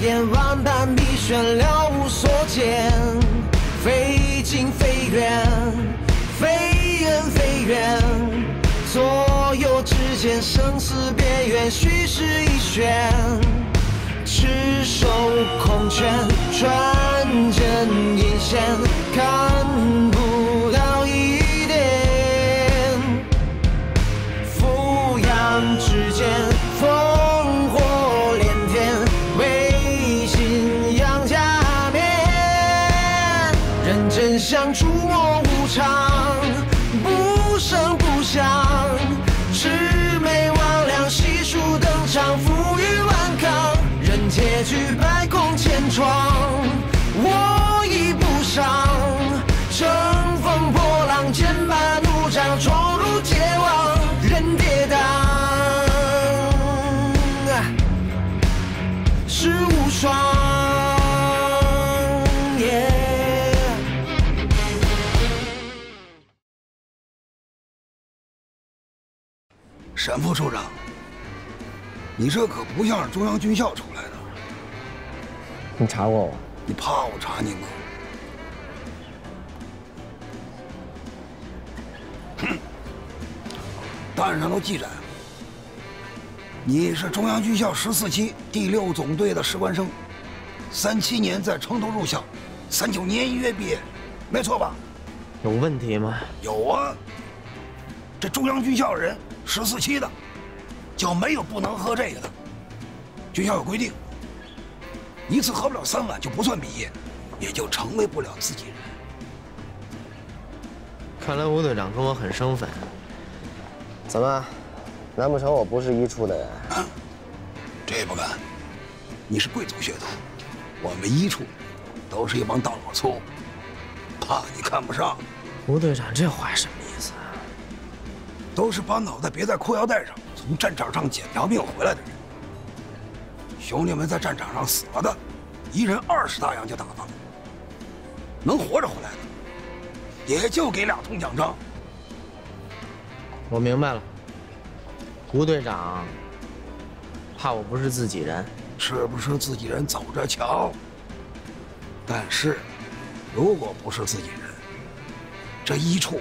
眼万般迷旋了无所见，非近非远，非远非远，左右之间生死边缘，虚实一旋，赤手空拳转，是无双。耶沈副处长，你这可不像是中央军校出来的，你查过我？你怕我查你吗？哼，档案上都记载，你是中央军校十四期第六总队的士官生，三七年在成都入校，三九年一月毕业，没错吧？有问题吗？有啊，这中央军校人十四期的，就没有不能喝这个的。军校有规定，一次喝不了三碗就不算毕业，也就成为不了自己人。看来吴队长跟我很生分。怎么？难不成我不是一处的人？这不敢，你是贵族血统，我们一处都是一帮大老粗，怕你看不上。吴队长这话什么意思啊？都是把脑袋别在裤腰带上，从战场上捡条命回来的人。兄弟们在战场上死了的，一人二十大洋就打发了，能活着回来的，也就给俩铜奖章。我明白了，吴队长怕我不是自己人。是不是自己人走着瞧？但是，如果不是自己人，这一处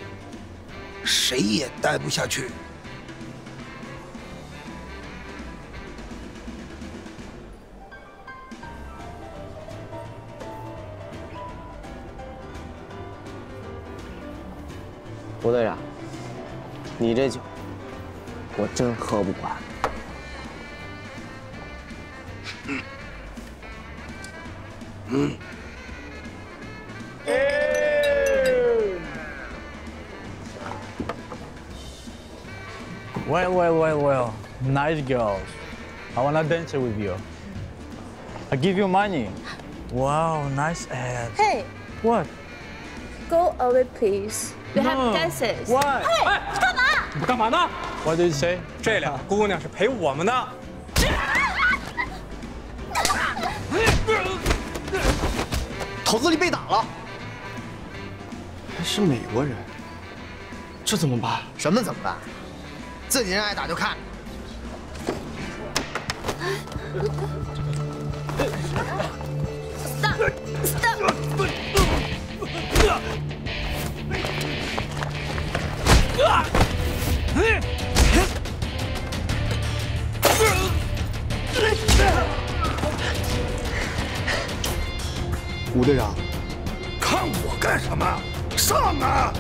谁也待不下去。胡队长，你这酒 我真喝不惯。嗯， Well, well, well, well. Nice girls. I wanna dance with you. I give you money. Wow, nice ass. Hey, What? go away, please. We have No. dances. Why? 哎，干嘛？你干嘛呢？ What did you say? 这俩 姑娘是陪我们的。头子里被打了，还是美国人，这怎么办？什么怎么办？自己人挨打就看着。Stop! Stop! 队长，看我干什么？上啊！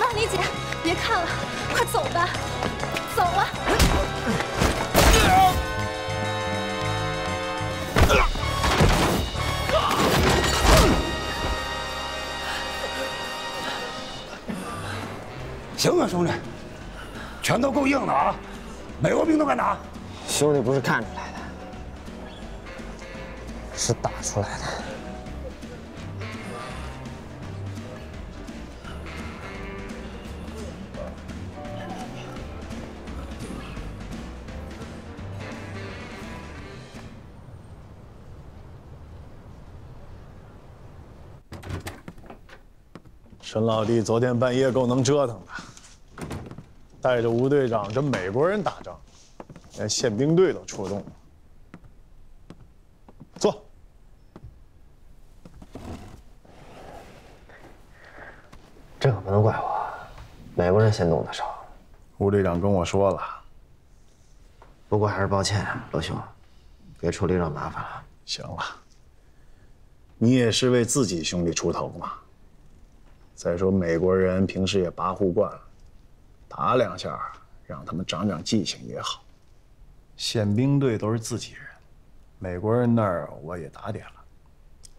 万丽姐，别看了，快走吧，走啊！行啊，兄弟，拳头够硬的啊！美国兵都敢打。兄弟不是看出来的，是打出来的。沈老弟昨天半夜够能折腾的。带着吴队长跟美国人打仗，连宪兵队都出动了。坐。这可不能怪我，美国人先动的手。吴队长跟我说了，不过还是抱歉，罗兄，给处理惹麻烦了。行了，你也是为自己兄弟出头嘛。再说美国人平时也跋扈惯了，打两下让他们长长记性也好。宪兵队都是自己人，美国人那儿我也打点了，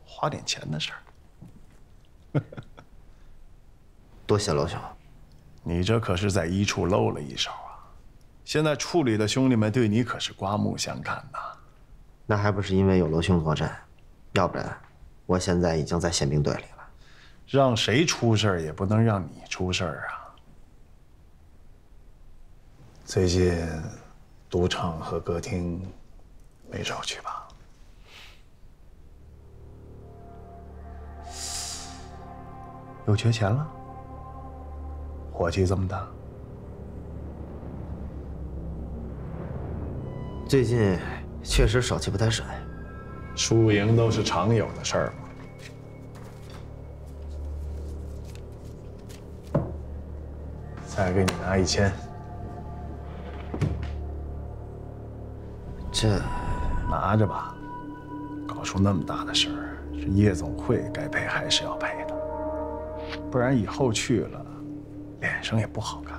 花点钱的事儿。多谢罗兄，你这可是在一处露了一手啊！现在处里的兄弟们对你可是刮目相看呐。那还不是因为有罗兄坐镇，要不然我现在已经在宪兵队里了。让谁出事儿也不能让你出事儿啊！最近赌场和歌厅没少去吧？又缺钱了？火气这么大？最近确实手气不太顺，输赢都是常有的事儿嘛。再给你拿一千，这拿着吧。搞出那么大的事儿，这夜总会该赔还是要赔的，不然以后去了，脸上也不好看。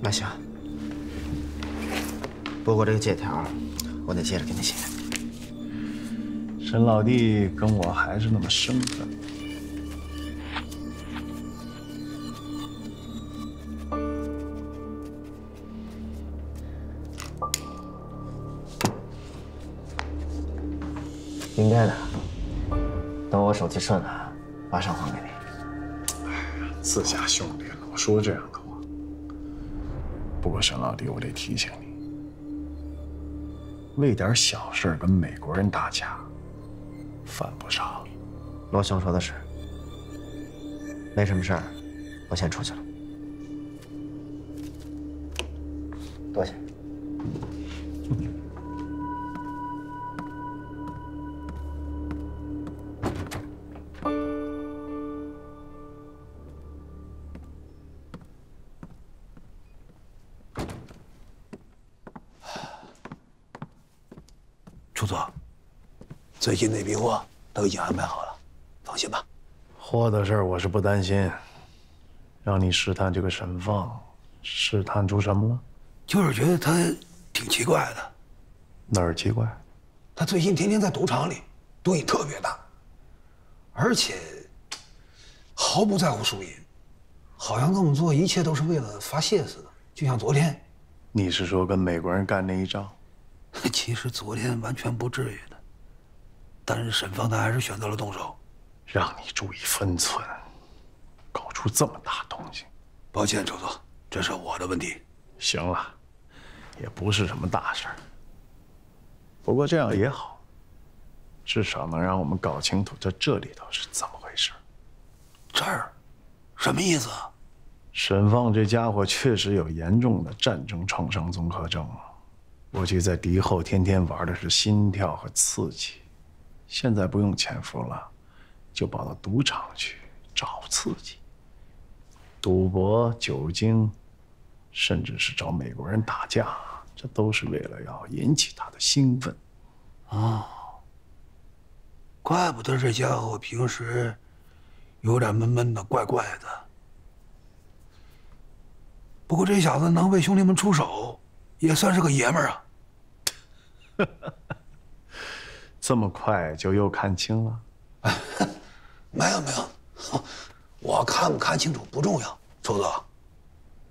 那行，不过这个借条，我得接着给你写。沈老弟跟我还是那么生分。我手机顺了，马上还给你。哎呀，自家兄弟老说这样的话。不过沈老弟，我得提醒你，为点小事跟美国人打架，犯不上。罗兄说的是，没什么事儿，我先出去了。最近那批货都已经安排好了，放心吧。货的事儿我是不担心，让你试探这个沈放，试探出什么了？就是觉得他挺奇怪的。哪儿奇怪？他最近天天在赌场里，赌瘾特别大，而且毫不在乎输赢，好像这么做一切都是为了发泄似的。就像昨天，你是说跟美国人干那一仗？其实昨天完全不至于的，但是沈放他还是选择了动手。让你注意分寸，搞出这么大动静。抱歉，周总，这是我的问题。行了，也不是什么大事儿。不过这样也好，至少能让我们搞清楚这这里头是怎么回事。这儿，什么意思？沈放这家伙确实有严重的战争创伤综合症。过去在敌后天天玩的是心跳和刺激，现在不用潜伏了，就跑到赌场去找刺激。赌博、酒精，甚至是找美国人打架，这都是为了要引起他的兴奋。哦，怪不得这家伙平时有点闷闷的、怪怪的。不过这小子能为兄弟们出手，也算是个爷们儿啊。这么快就又看清了？没有没有，我看不看清楚不重要，周总，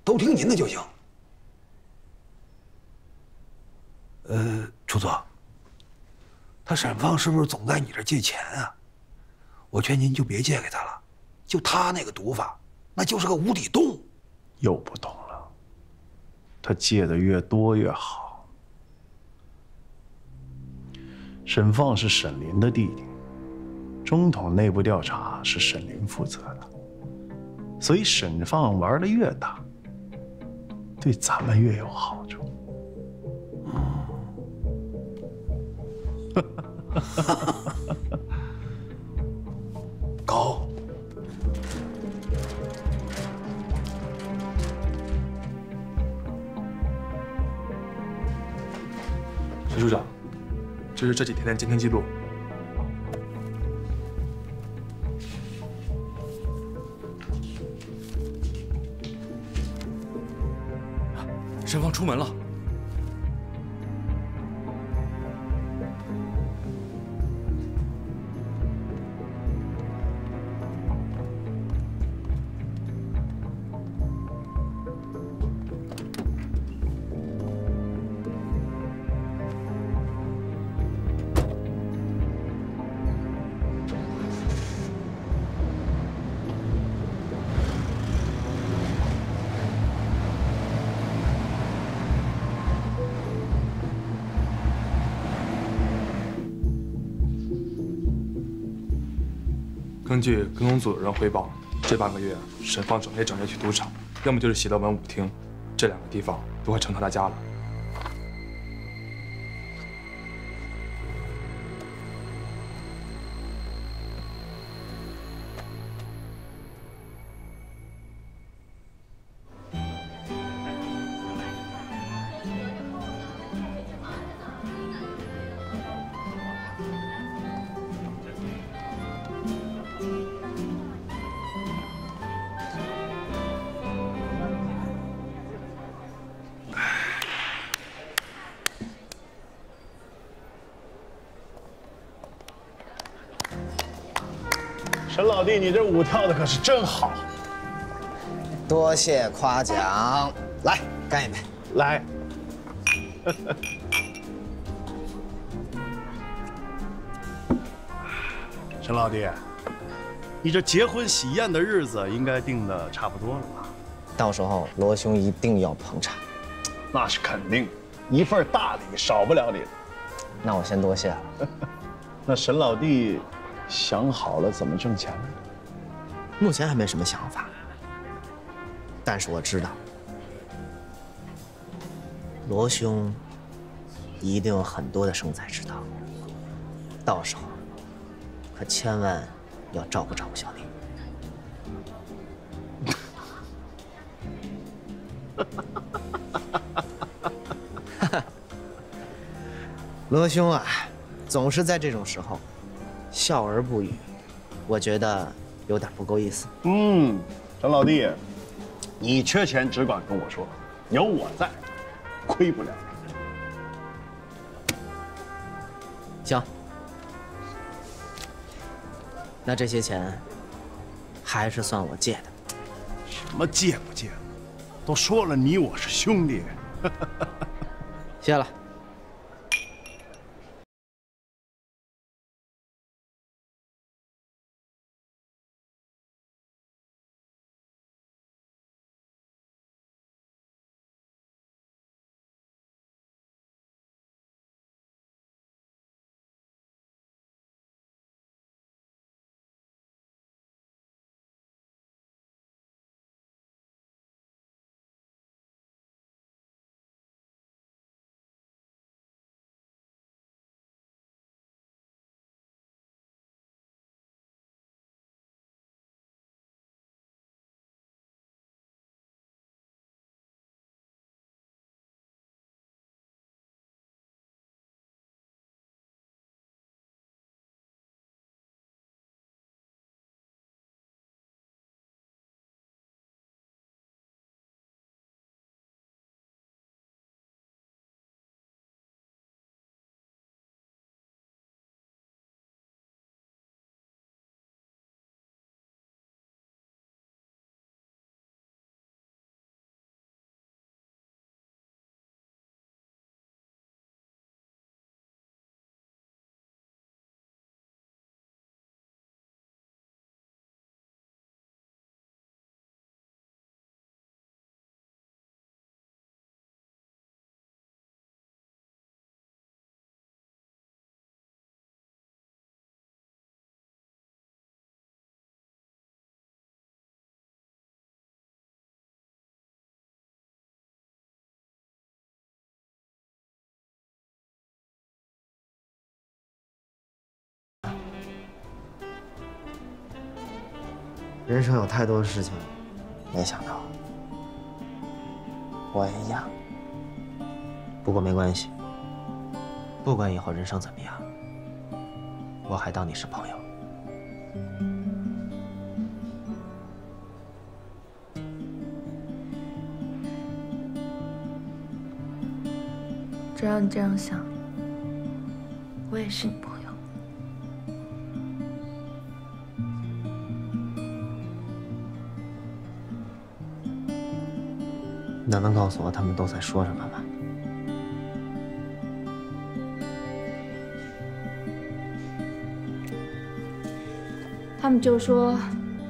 都听您的就行。呃，楚总，他沈放是不是总在你这借钱啊？我劝您就别借给他了，就他那个赌法，那就是个无底洞。又不懂了，他借的越多越好。沈放是沈林的弟弟，中统内部调查是沈林负责的。所以沈放玩的越大，对咱们越有好处。高，沈处长，这是这几天的监听记录。沈放出门了。根据跟踪组的人汇报，这半个月沈放整夜整夜去赌场，要么就是喜乐门舞厅，这两个地方都快成他的家了。弟，你这舞跳的可是真好。多谢夸奖，来干一杯。来，沈老弟，你这结婚喜宴的日子应该定的差不多了吧？到时候罗兄一定要捧场。那是肯定，一份大礼少不了你的。那我先多谢了。那沈老弟想好了怎么挣钱了？目前还没什么想法，但是我知道罗兄一定有很多的生财之道，到时候可千万要照顾照顾小弟。罗兄啊，总是在这种时候笑而不语，我觉得有点不够意思。嗯，陈老弟，你缺钱只管跟我说，有我在，亏不了你。行，那这些钱还是算我借的。什么借不借？都说了你我是兄弟。谢了。人生有太多的事情，没想到。我也一样。不过没关系，不管以后人生怎么样，我还当你是朋友。只要你这样想，我也是你朋友。那能告诉我他们都在说什么吗？他们就说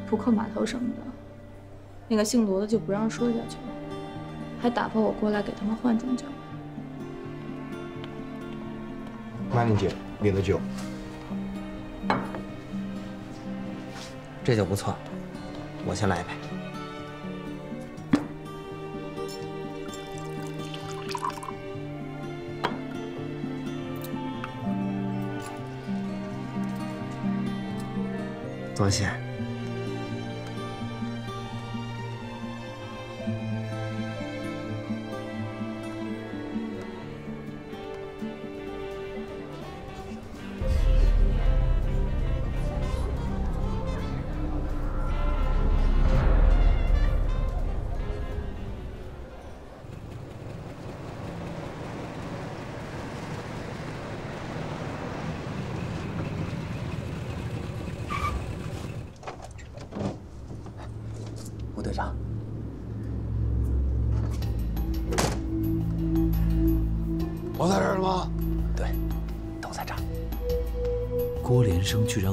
浦口码头什么的，那个姓罗的就不让说下去了，还打发我过来给他们换种酒。妈，你姐领的酒，这酒不错，我先来一杯。多谢。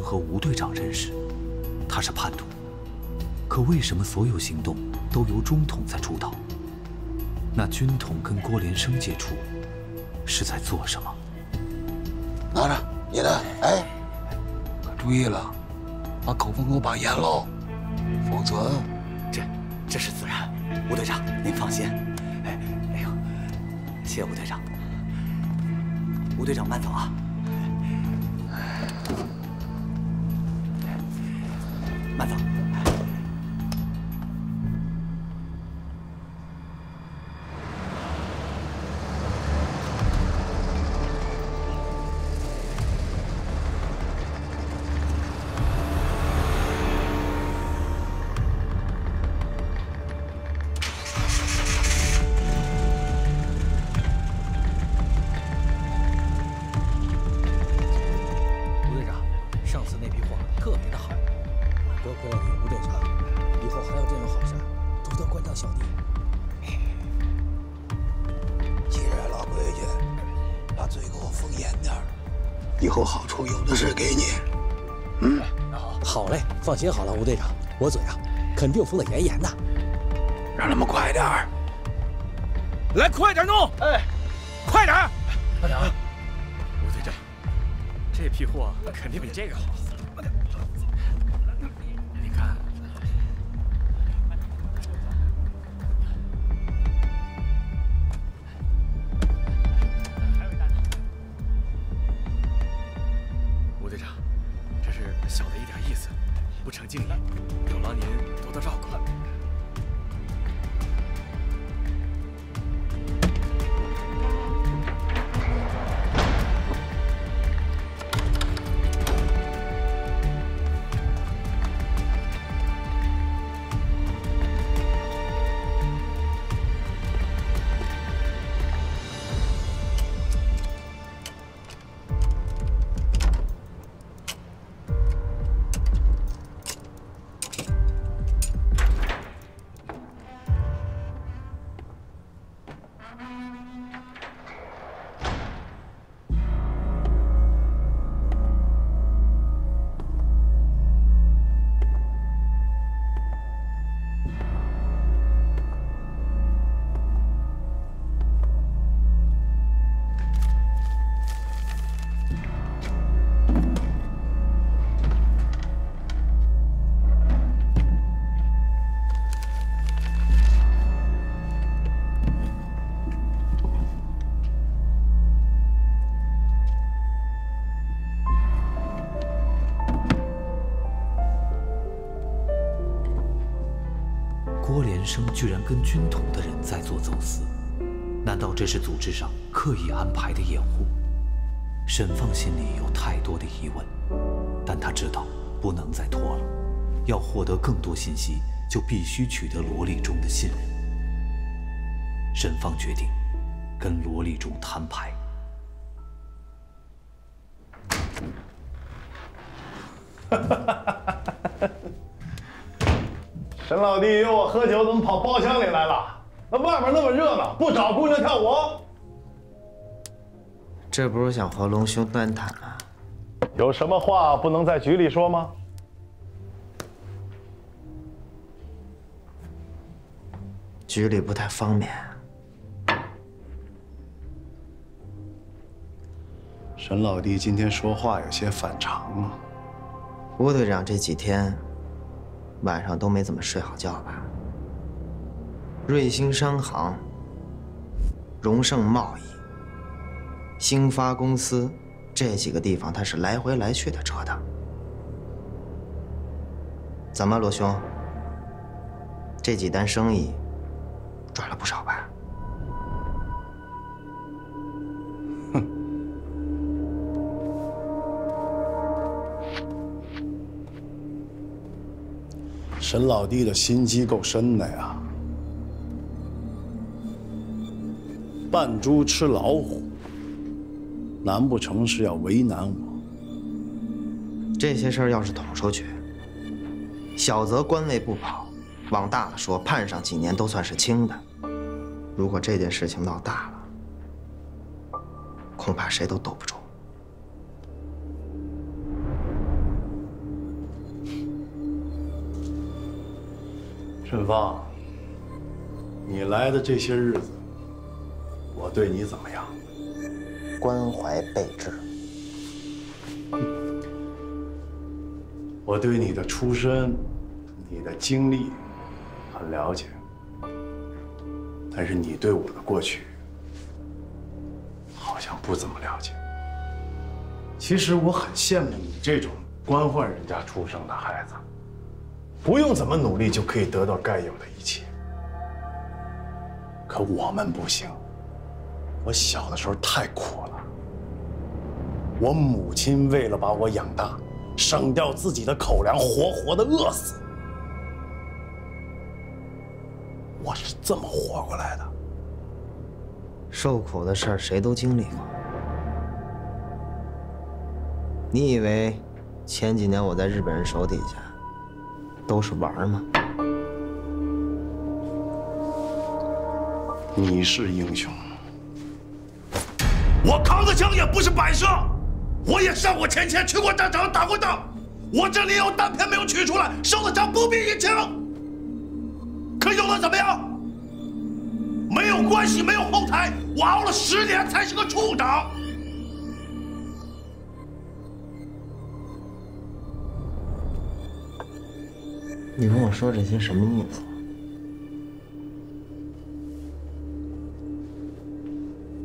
和吴队长认识，他是叛徒。可为什么所有行动都由中统在主导？那军统跟郭连生接触，是在做什么？拿着你的，哎，可注意了，把口风给我把严喽，否则这这是自然。吴队长，您放心。哎，哎呦，谢谢吴队长。吴队长慢走啊。放心好了，吴队长，我嘴啊，肯定封得严严的。让他们快点儿。来，快点弄！哎，快点儿！快点啊！吴队长，这批货肯定比这个好。生居然跟军统的人在做走私，难道这是组织上刻意安排的掩护？沈放心里有太多的疑问，但他知道不能再拖了，要获得更多信息，就必须取得罗立忠的信任。沈放决定跟罗立忠摊牌。沈老弟约我喝酒，怎么跑包厢里来了？那外面那么热闹，不找姑娘跳舞？这不是想和龙兄端谈吗？有什么话不能在局里说吗？局里不太方便。沈老弟今天说话有些反常啊。吴队长这几天晚上都没怎么睡好觉吧？瑞星商行、荣盛贸易、兴发公司这几个地方，他是来回来去的折腾。怎么，罗兄？这几单生意赚了不少吧？沈老弟的心机够深的呀，扮猪吃老虎，难不成是要为难我？这些事儿要是捅出去，小则官位不保，往大了说，判上几年都算是轻的。如果这件事情闹大了，恐怕谁都兜不住。沈放，你来的这些日子，我对你怎么样？关怀备至。我对你的出身、你的经历很了解，但是你对我的过去好像不怎么了解。其实我很羡慕你这种官宦人家出生的孩子。不用怎么努力就可以得到该有的一切，可我们不行。我小的时候太苦了，我母亲为了把我养大，省掉自己的口粮，活活的饿死。我是这么活过来的。受苦的事儿谁都经历过。你以为前几年我在日本人手底下？都是玩吗？你是英雄，我扛的枪也不是摆设，我也上过前线，去过战场，打过仗。我这里有弹片没有取出来，受的伤不比一轻。可用的怎么样？没有关系，没有后台，我熬了十年才是个处长。你跟我说这些什么意思？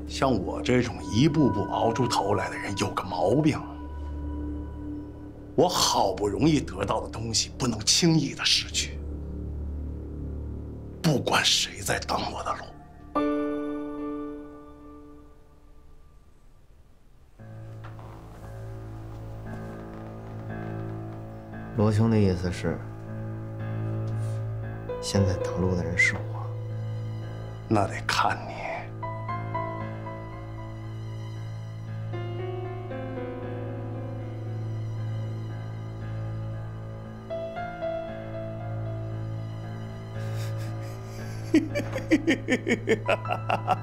像我这种一步步熬出头来的人，有个毛病：我好不容易得到的东西，不能轻易的失去。不管谁在挡我的路，罗兄的意思是？现在挡路的人是我，那得看你。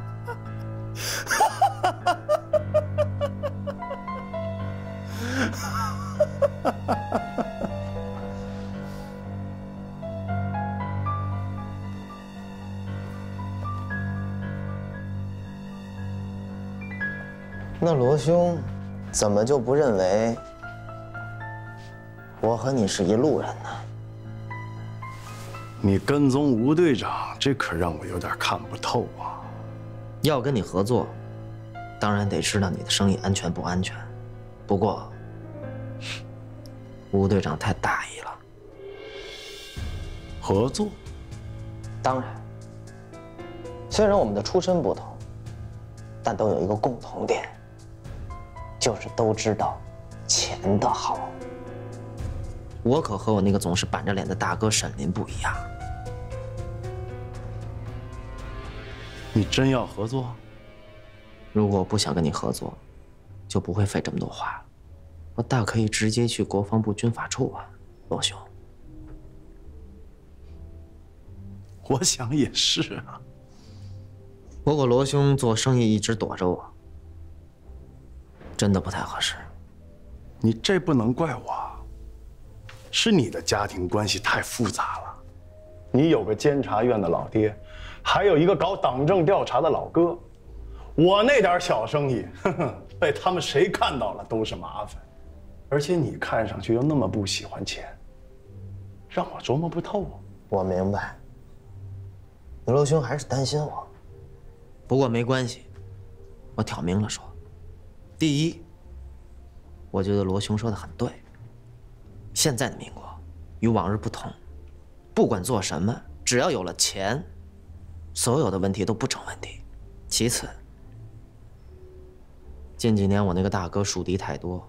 兄，怎么就不认为我和你是一路人呢？你跟踪吴队长，这可让我有点看不透啊！要跟你合作，当然得知道你的生意安全不安全。不过，吴队长太大意了。合作？当然，虽然我们的出身不同，但都有一个共同点，就是都知道钱的好。我可和我那个总是板着脸的大哥沈林不一样。你真要合作？如果我不想跟你合作，就不会费这么多话了。我大可以直接去国防部军法处啊，罗兄。我想也是啊。不过罗兄做生意一直躲着我，真的不太合适。你这不能怪我，是你的家庭关系太复杂了。你有个监察院的老爹，还有一个搞党政调查的老哥，我那点小生意，呵呵，被他们谁看到了都是麻烦。而且你看上去又那么不喜欢钱，让我琢磨不透。我明白，你罗兄还是担心我。不过没关系，我挑明了说。第一，我觉得罗兄说的很对。现在的民国与往日不同，不管做什么，只要有了钱，所有的问题都不成问题。其次，近几年我那个大哥树敌太多。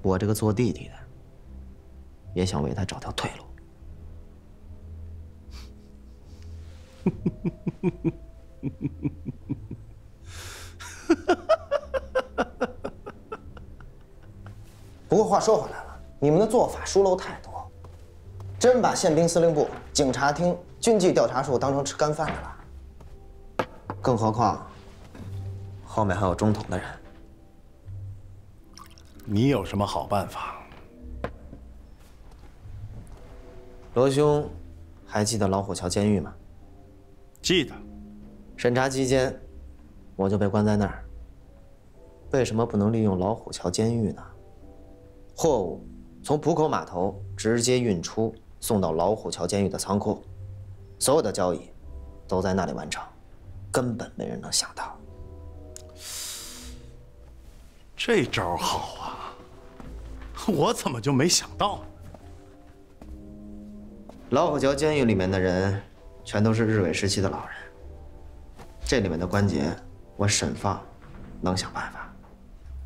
我这个做弟弟的，也想为他找条退路。不过话说回来了，你们的做法疏漏太多，真把宪兵司令部、警察厅、军纪调查处当成吃干饭的了。更何况，后面还有中统的人。你有什么好办法？罗兄，还记得老虎桥监狱吗？记得。审查期间，我就被关在那儿。为什么不能利用老虎桥监狱呢？货物从浦口码头直接运出，送到老虎桥监狱的仓库，所有的交易都在那里完成，根本没人能想到。这招好啊！我怎么就没想到？老虎桥监狱里面的人，全都是日伪时期的老人。这里面的关节，我沈放能想办法。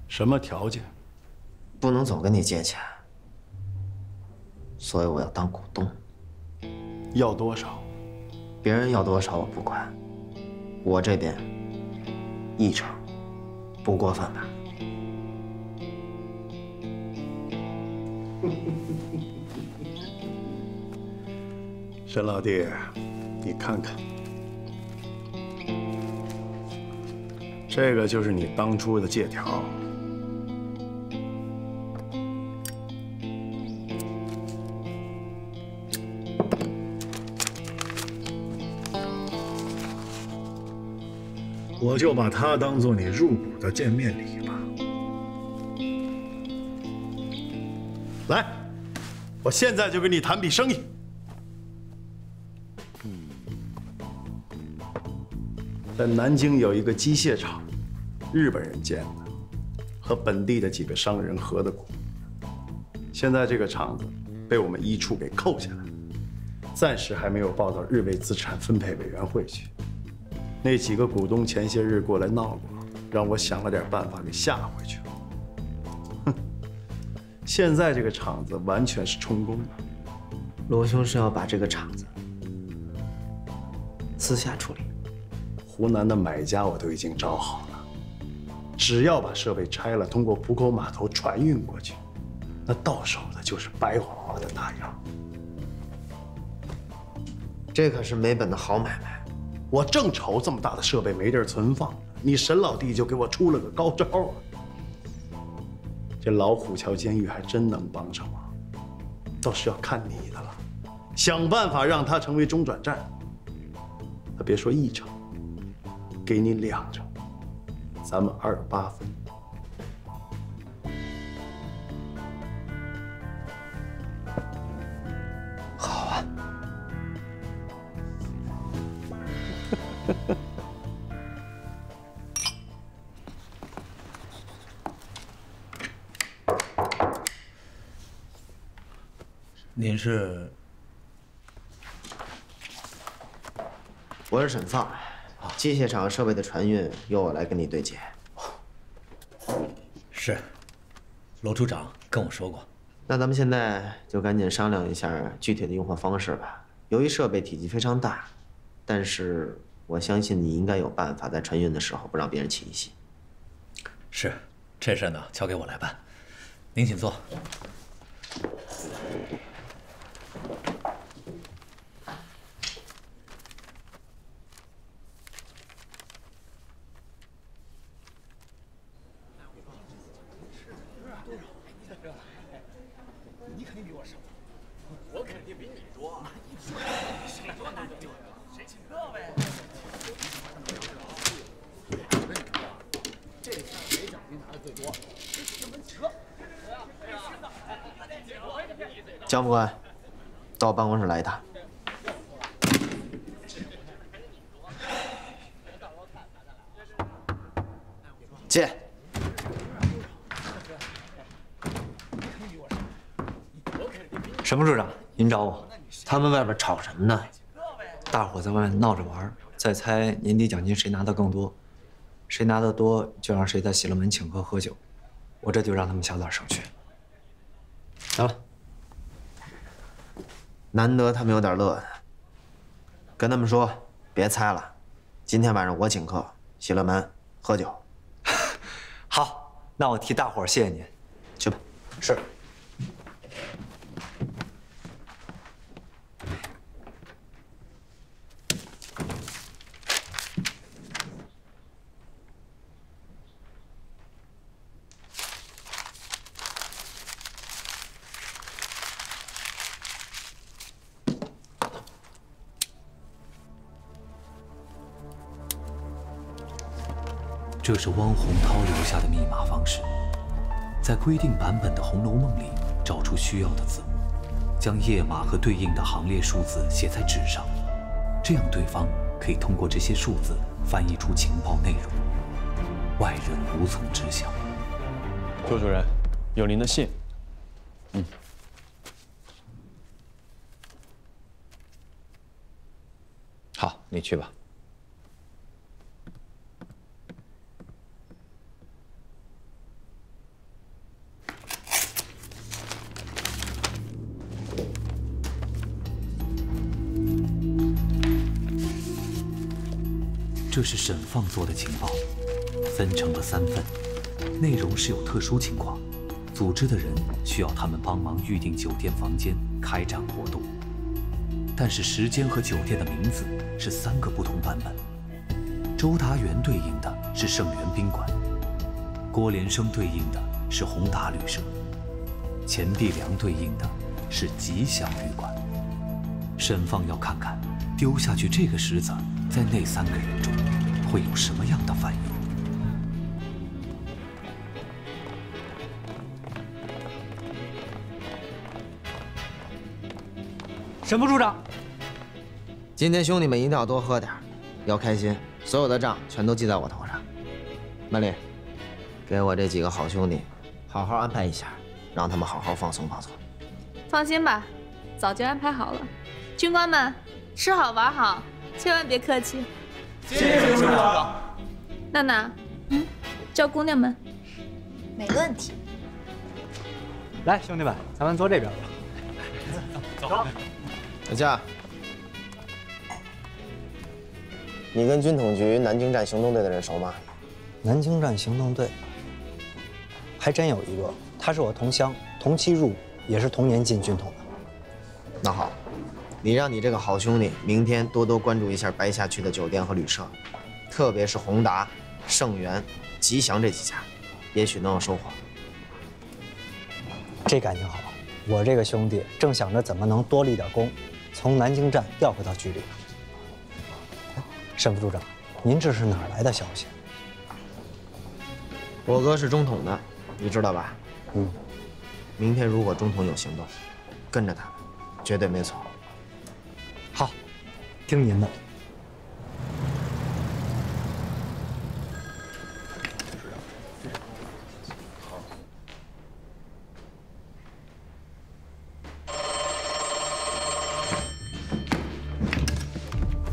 什么条件？不能总跟你借钱，所以我要当股东。要多少？别人要多少我不管，我这边一成，不过分吧？沈老弟，你看看，这个就是你当初的借条。我就把它当做你入股的见面礼吧。来，我现在就跟你谈笔生意。在南京有一个机械厂，日本人建的，和本地的几个商人合的股。现在这个厂子被我们一处给扣下来，暂时还没有报到日伪资产分配委员会去。那几个股东前些日过来闹过，让我想了点办法给吓回去了。哼，现在这个厂子完全是充公的。罗兄是要把这个厂子私下处理。湖南的买家我都已经找好了，只要把设备拆了，通过浦口码头船运过去，那到手的就是白花花的大洋。这可是没本的好买卖。我正愁这么大的设备没地儿存放，你沈老弟就给我出了个高招！这老虎桥监狱还真能帮上忙，倒是要看你的了，想办法让它成为中转站。可别说一成，给你两成，咱们二八分。是？我是沈放，机械厂设备的船运由我来跟你对接。是，罗处长跟我说过。那咱们现在就赶紧商量一下具体的用货方式吧。由于设备体积非常大，但是我相信你应该有办法在船运的时候不让别人起疑心。是，这事呢交给我来办。您请坐。你肯定比我少，我肯定比你多。谁多难听，谁请客呗。这次谁奖金拿的最多，谁请门请客。江副官，到我办公室来一趟。进。沈副处长，您找我？他们外边吵什么呢？大伙在外面闹着玩，在猜年底奖金谁拿的更多，谁拿的多就让谁在喜乐门请客喝酒，我这就让他们小点声去。行了，难得他们有点乐的，跟他们说别猜了，今天晚上我请客，喜乐门喝酒。好，那我替大伙儿谢谢您，去吧。是。这是汪洪涛留下的密码方式，在规定版本的《红楼梦》里找出需要的字，将页码和对应的行列数字写在纸上，这样对方可以通过这些数字翻译出情报内容，外人无从知晓。周主任，有您的信。嗯。好，你去吧。这是沈放做的情报，分成了三份，内容是有特殊情况，组织的人需要他们帮忙预订酒店房间，开展活动。但是时间和酒店的名字是三个不同版本。周达元对应的是盛源宾馆，郭连生对应的是宏达旅社，钱必良对应的是吉祥旅馆。沈放要看看，丢下去这个石子在那三个人中会有什么样的反应。沈副处长，今天兄弟们一定要多喝点，要开心。所有的账全都记在我头上。曼丽，给我这几个好兄弟好好安排一下，让他们好好放松放松。放心吧，早就安排好了。军官们，吃好玩好，千万别客气。谢谢处长。娜娜，嗯，叫姑娘们。没问题。来，兄弟们，咱们坐这边吧。走。小夏，你跟军统局南京站行动队的人熟吗？南京站行动队还真有一个，他是我同乡，同期入伍，也是同年进军统的。那好，你让你这个好兄弟明天多多关注一下白下区的酒店和旅社，特别是宏达、盛源、吉祥这几家，也许能有收获。这感情好，我这个兄弟正想着怎么能多立点功，从南京站调回到局里。沈副处长，您这是哪儿来的消息？我哥是中统的，你知道吧？嗯。明天如果中统有行动，跟着他，绝对没错。好，听您的。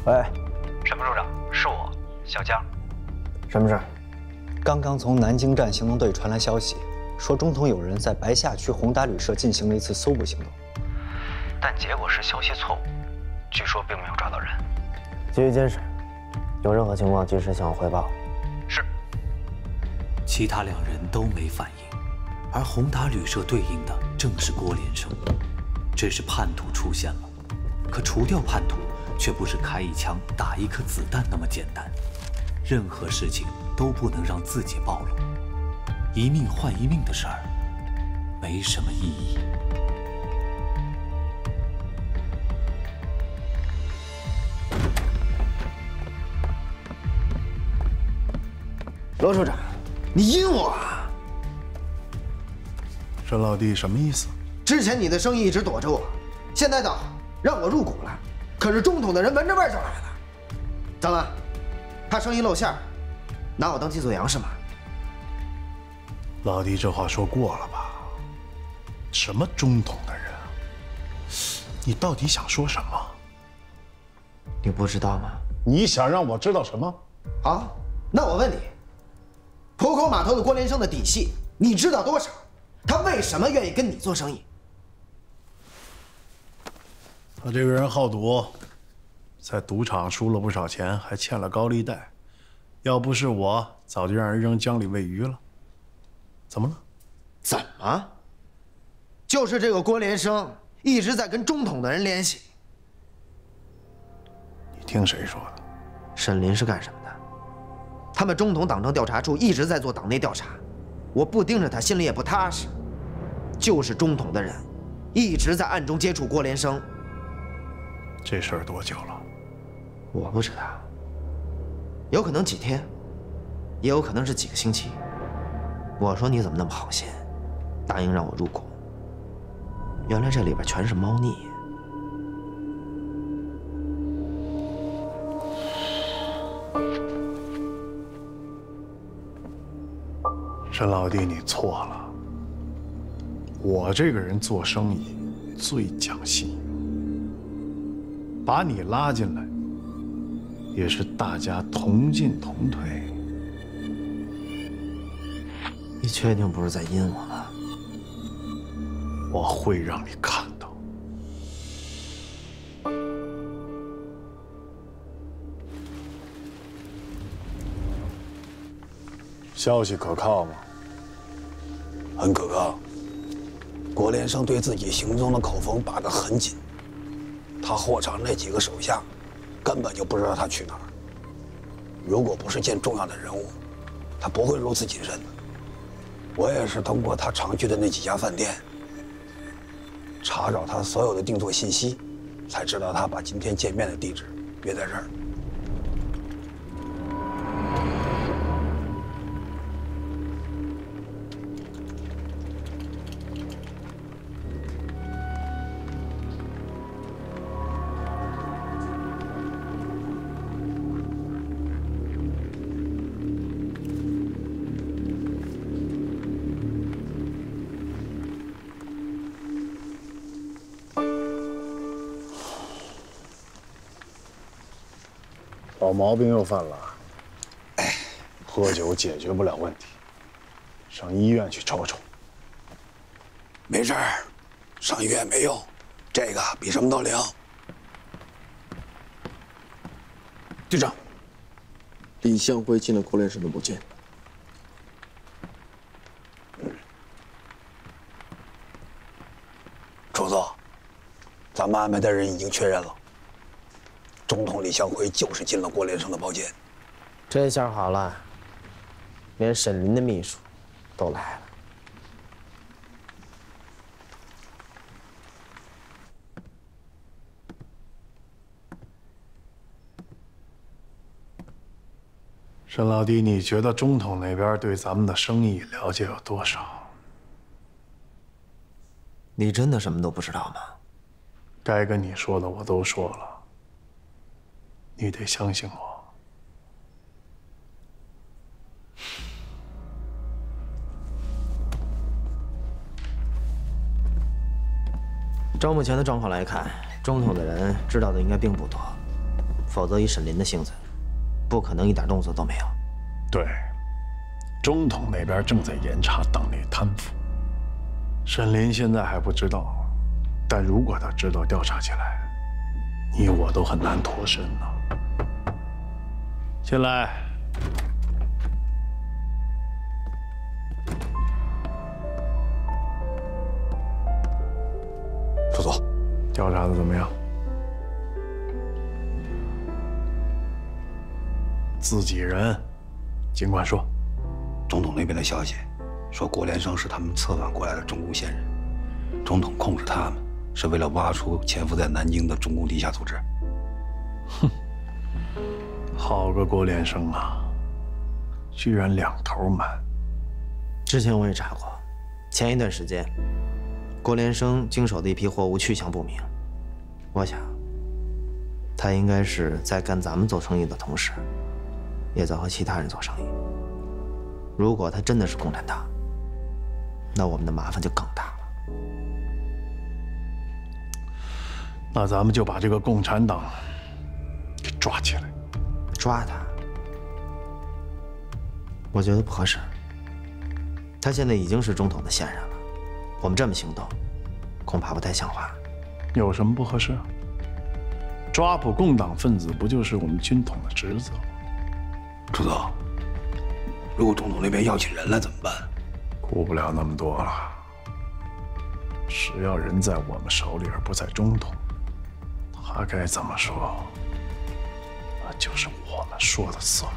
喂，沈副处长，是我小江，什么事？刚刚从南京站行动队传来消息，说中统有人在白下区宏达旅社进行了一次搜捕行动，但结果是消息错误，据说并没有抓。继续监视，有任何情况及时向我汇报。是。其他两人都没反应，而宏达旅社对应的正是郭连生。这时叛徒出现了，可除掉叛徒却不是开一枪打一颗子弹那么简单，任何事情都不能让自己暴露，一命换一命的事儿，没什么意义。罗处长，你阴我啊！沈老弟，什么意思？之前你的生意一直躲着我，现在倒让我入股了，可是中统的人闻着味儿就来了。怎么，怕生意露馅，拿我当替罪羊是吗？老弟，这话说过了吧？什么中统的人？你到底想说什么？你不知道吗？你想让我知道什么？好，那我问你，浦口码头的郭连生的底细你知道多少？他为什么愿意跟你做生意？他这个人好赌，在赌场输了不少钱，还欠了高利贷。要不是我，早就让人扔江里喂鱼了。怎么了？怎么？就是这个郭连生一直在跟中统的人联系。你听谁说的？沈林是干什么的？他们中统党政调查处一直在做党内调查，我不盯着他，心里也不踏实。就是中统的人，一直在暗中接触郭连生。这事儿多久了？我不知道，有可能几天，也有可能是几个星期。我说你怎么那么好心，答应让我入股？原来这里边全是猫腻。沈老弟，你错了。我这个人做生意最讲信用，把你拉进来也是大家同进同退。你确定不是在阴我吗？我会让你看到。消息可靠吗？很可靠。郭连生对自己行踪的口风把得很紧，他货场那几个手下根本就不知道他去哪儿。如果不是见重要的人物，他不会如此谨慎的。我也是通过他常去的那几家饭店，查找他所有的定座信息，才知道他把今天见面的地址约在这儿。老毛病又犯了，哎，喝酒解决不了问题，上医院去瞅瞅。没事儿，上医院没用，这个比什么都灵。队长，李向辉进了郭连生的母间。楚总，咱们安排的人已经确认了。中统李向辉就是进了郭连生的包间，这下好了，连沈林的秘书都来了。沈老弟，你觉得中统那边对咱们的生意了解有多少？你真的什么都不知道吗？该跟你说的我都说了。你得相信我。照目前的状况来看，中统的人知道的应该并不多，否则以沈林的性子，不可能一点动作都没有。对，中统那边正在严查党内贪腐。沈林现在还不知道，但如果他知道，调查起来，你我都很难脱身呢。进来。副总，调查的怎么样？自己人，尽管说。总统那边的消息说，郭连生是他们策反过来的中共线人，总统控制他们是为了挖出潜伏在南京的中共地下组织。哼，好个郭连生啊，居然两头瞒。之前我也查过，前一段时间，郭连生经手的一批货物去向不明。我想，他应该是在跟咱们做生意的同时。也在和其他人做生意。如果他真的是共产党，那我们的麻烦就更大了。那咱们就把这个共产党给抓起来，抓他？我觉得不合适。他现在已经是中统的线人了，我们这么行动，恐怕不太像话。有什么不合适？抓捕共党分子不就是我们军统的职责吗？楚总，如果中统那边要起人来怎么办？顾不了那么多了。只要人在我们手里，而不在中统，他该怎么说，那就是我们说的算。